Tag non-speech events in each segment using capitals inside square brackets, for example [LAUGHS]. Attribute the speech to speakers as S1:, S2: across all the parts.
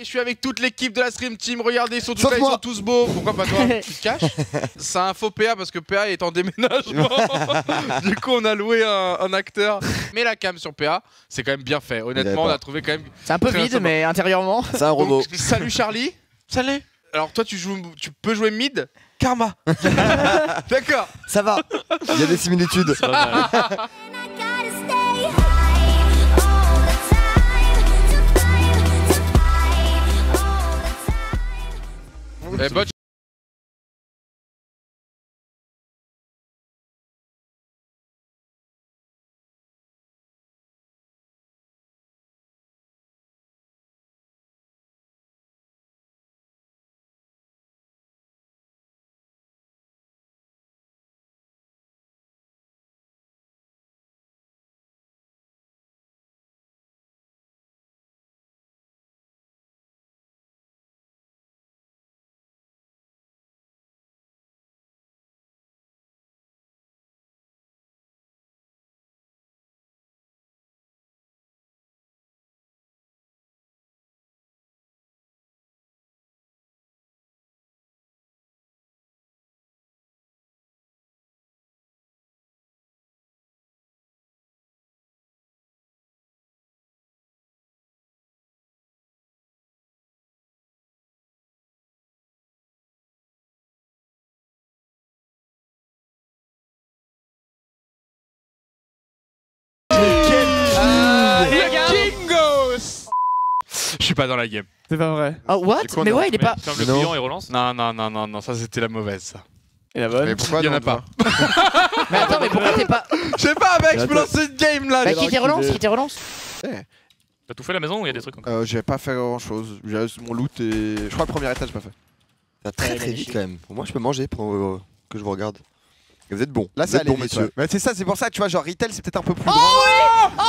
S1: Et je suis avec toute l'équipe de la Stream Team. Regardez, ils sont tous là, ils sont tous beaux. Pourquoi pas toi Tu te caches [LAUGHS] C'est un faux PA parce que PA est en déménagement. [LAUGHS] du coup, on a loué un, un acteur. Mais la cam sur PA, c'est quand même bien fait. Honnêtement, on a trouvé quand même.
S2: C'est un peu vide, mais intérieurement.
S3: C'est un robot.
S1: Donc, salut Charlie. [LAUGHS] Salut. Alors toi, tu joues, tu peux jouer mid.
S4: Karma.
S1: D'accord.
S3: Ça va. Il y a des similitudes.
S1: Budget pas dans la game.
S4: C'est pas vrai.
S2: Ah, what?
S3: coup,
S2: Mais ouais, il est pas.
S5: Ferme le
S3: Non.
S5: client et relance.
S1: Non, non, non, non, non, ça c'était la mauvaise. Ça.
S4: Et la bonne.
S3: Mais pourquoi
S1: Il y en
S3: non,
S1: a pas. [LAUGHS]
S2: Mais attends, mais pourquoi t'es pas.
S1: Je sais pas, mec, je peux
S3: Attends.
S1: lancer une game là.
S2: Bah, qui t'y relance Qui t'y relance
S5: T'as tout fait à la maison ou il y a des trucs encore
S4: Euh, j'ai pas fait grand chose. J'ai juste mon loot et. Je crois le premier étage, j'ai pas fait.
S3: Ça va très très vite quand même. Pour moi, je peux manger pour euh, que je vous regarde. Et vous êtes bon.
S4: Là,
S3: vous
S4: c'est
S3: êtes
S4: allé
S3: bon,
S4: vite, ouais. Mais c'est ça, c'est pour ça, tu vois, genre retail, c'est peut-être un peu plus.
S2: Oh
S4: grand.
S2: oui
S4: Oh,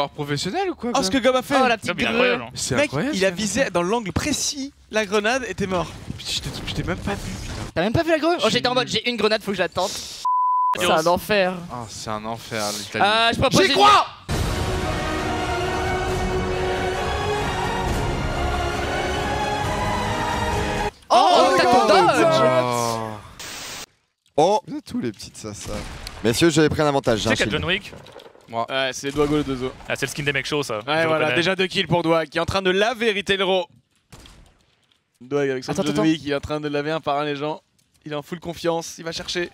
S1: joueur professionnel ou quoi
S4: Oh, ce que Gob a fait
S2: Oh la petite
S5: incroyable. hein.
S1: C'est
S4: Mec,
S1: incroyable.
S4: il a visé dans l'angle précis la grenade et t'es mort.
S1: Putain, je t'ai- même pas vu, putain.
S2: T'as même pas vu la grue Oh, j'étais en mode j'ai une grenade, faut que je la tente. C'est un enfer.
S1: Ah, c'est un enfer l'Italie.
S2: Euh, je propose.
S1: J'y crois
S2: Oh, t'as ton dodge
S1: Oh.
S3: Oh,
S4: Vous êtes tous les petites ça, ça.
S3: messieurs, j'avais pris un avantage.
S5: Tu sais qu'à. John Wick,
S4: Ouais, c'est Dwago le 2
S5: ah, c'est le skin des mecs chauds ça.
S4: Ouais,
S5: Je
S4: voilà, déjà deux kills pour Dwag qui est en train de laver Retail Raw. Dwag avec son
S2: Attends, attends.
S4: Qui est en train de laver un par un les gens. Il est en full confiance, il va chercher.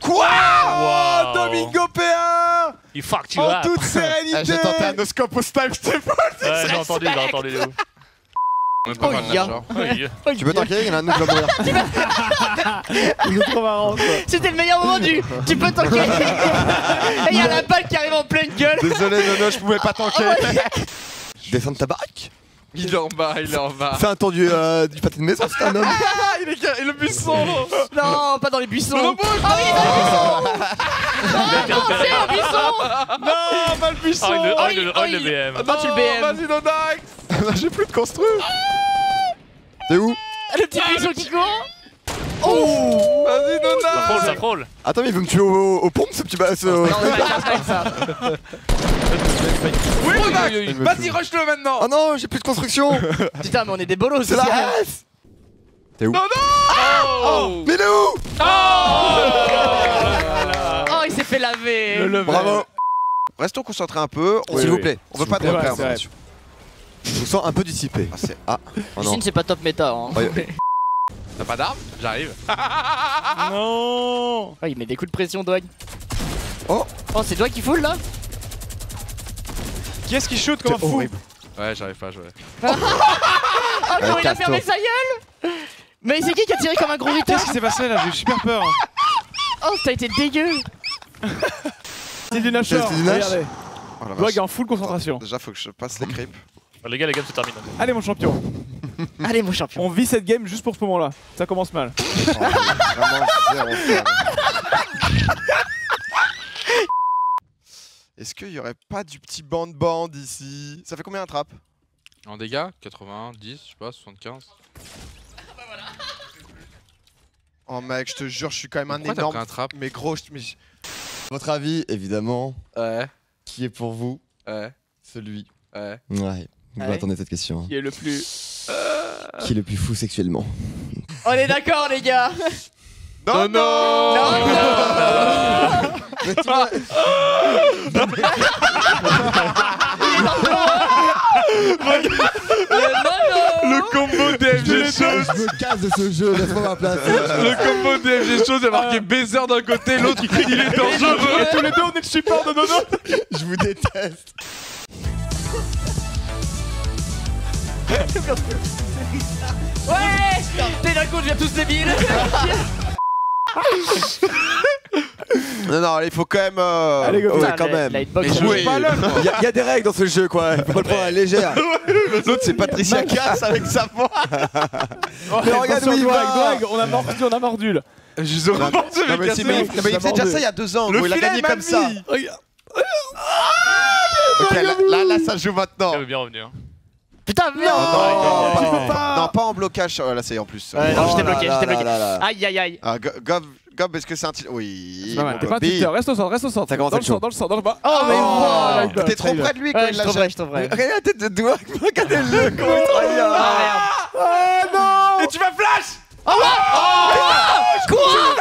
S4: Quoi
S5: Wow.
S4: Domingo P1
S5: Il fucked you
S4: En
S5: up.
S4: toute sérénité
S3: Eh, J'ai tenté un noscope au style, c'était pas.
S5: J'ai entendu, j'ai entendu les ouf.
S1: On est pas
S2: Oh,
S1: mal
S2: ya.
S1: là, genre.
S5: Oui.
S3: Tu peux tanker Il y en a un nous qui va mourir.
S4: Il est trop marrant quoi.
S2: C'était le meilleur moment du. Tu peux tanker [LAUGHS] Et il y a la balle qui arrive en pleine gueule
S3: Désolé, Nono, je pouvais pas [LAUGHS] tanker. Descendre ta baraque
S1: Il est en bas, il est en bas.
S3: Fais un tour du, euh, du pâté de maison, c'est un homme.
S1: Ah, [LAUGHS] il est le buisson
S2: Non, pas dans les buissons
S1: Non, bouge
S2: Ah oui, dans les buissons Non, c'est un buisson
S1: Non, pas le buisson
S5: Oh, il le- oh, il le- oh,
S2: Oh,
S5: il le
S2: il-
S5: BM.
S2: Ah, tu le BM.
S1: Vas-y, Nodax
S3: J'ai plus de construit. T'es où?
S2: Le petit buisson qui court.
S1: Vas-y,
S5: Ça frôle, ça frôle.
S3: Attends, mais il veut me tuer au, au pompe ce petit bas. ce-
S2: Non, [LAUGHS] c'est ça.
S1: Oui, Vas-y, rush-le maintenant.
S3: Oh non, j'ai plus de construction. [LAUGHS]
S2: Putain, mais on est des bolos
S3: C'est la. T'es où?
S1: Non, non.
S5: Oh.
S3: Mais il est où?
S2: Oh, il s'est fait laver.
S3: Bravo.
S4: Restons concentrés un peu.
S3: S'il vous plaît.
S4: on veut pas te
S3: S'il Je vous sens un peu dissipé.
S4: Ah, c'est-
S3: Ah, oh non.
S2: C'est pas top méta. Hein.
S3: Ouais. [LAUGHS]
S1: T'as pas d'arme J'arrive. [LAUGHS]
S4: Non
S2: Oh, il met des coups de pression, Dwag.
S3: Oh.
S2: Oh, c'est Dwag qui foule là
S4: Qui est-ce qui shoot comme un fou
S3: horrible.
S1: Ouais, j'arrive pas à jouer.
S2: Oh, [LAUGHS] comment il a fermé sa gueule Mais c'est qui qui a tiré comme un gros retard
S4: Qu'est-ce qui s'est passé là J'ai eu super peur.
S2: Oh, t'as été dégueu
S4: C'est du Nash.
S3: C'est du Nash
S4: Regardez.
S6: Oh
S4: est en full concentration.
S6: Déjà, faut que je passe les creeps.
S5: Les gars, les games se terminent.
S4: Allez mon champion, [LAUGHS]
S2: Allez, mon champion.
S4: on vit cette game juste pour ce moment-là. Ça commence mal. [LAUGHS]
S6: Oh, vraiment. [LAUGHS] Est-ce qu'il y aurait pas du petit band-band ici? Ça fait combien un trap?
S1: En dégâts 80, 10, je sais pas, 75.
S6: Oh mec, je te jure, je suis quand même un
S1: Pourquoi
S6: énorme.
S1: pris un trap?
S6: Mais gros, je- mais je-
S3: Votre avis, évidemment,
S1: Ouais,
S3: qui est pour vous?
S1: Ouais,
S3: celui
S1: ouais.
S3: Ouais. Vous
S2: Ouais.
S3: attendez cette question. hein.
S4: Qui est le plus.
S3: Qui est le plus fou sexuellement
S2: On est d'accord, les gars.
S1: Non, non,
S3: Mais tu vois,
S1: Le combo DFG chose
S3: Je me casse de ce jeu, laisse-moi ma place.
S1: Le combo DFG chose, il y a marqué baiser d'un côté, l'autre il est [LAUGHS] dangereux
S4: Et tous les deux, on est le support de Nono.
S3: Je vous déteste.
S2: Ouais. T'es d'un coup, je viens tous débiles. [LAUGHS]
S6: Non, non, il faut quand même. euh,
S4: Allez, go.
S6: ouais,
S2: Putain,
S6: quand
S2: la-
S6: même.
S2: la hitbox,
S1: Mais jouez pas là
S3: Il y, a- y a des règles dans ce jeu, quoi. Faut pas le prendre à la légère. [LAUGHS]
S6: L'autre, c'est Patricia Cass avec sa voix.
S3: Mais regarde où il va.
S4: On a mordu, on a mordu là.
S1: Je suis reparti
S6: Non, mais, mais- non, mais il faisait déjà ça il y a deux ans.
S1: Le
S6: gros, il a
S1: filet
S6: gagné comme ça. Ok, là, là, là, ça joue maintenant.
S5: Ça veut bien revenir.
S2: Putain, merde.
S6: Non,
S4: pas.
S6: Non, pas en blocage. Oh, là, c'est en plus.
S2: Ouais, non,
S3: Oh
S2: j'étais bloqué, j'étais bloqué.
S3: là là.
S2: Aïe, aïe, aïe.
S6: Ah, Go- Gob, Gob, est-ce que c'est un titre? Oui.
S4: T'es pas un tilteur, reste au centre, reste au centre.
S3: Ça commence
S4: dans le centre, dans le centre, dans le bas.
S2: Oh, mais
S4: Oh,
S2: wow.
S6: T'es trop près de lui quand il
S2: je
S6: l'a
S2: trouverai, je trouverai.
S3: Regarde la tête de doigt. [LAUGHS] Regardez-le, comment il travaille.
S2: Ah, merde.
S4: Ah non
S1: Et tu vas flash
S3: Oh,
S4: Oh, flèche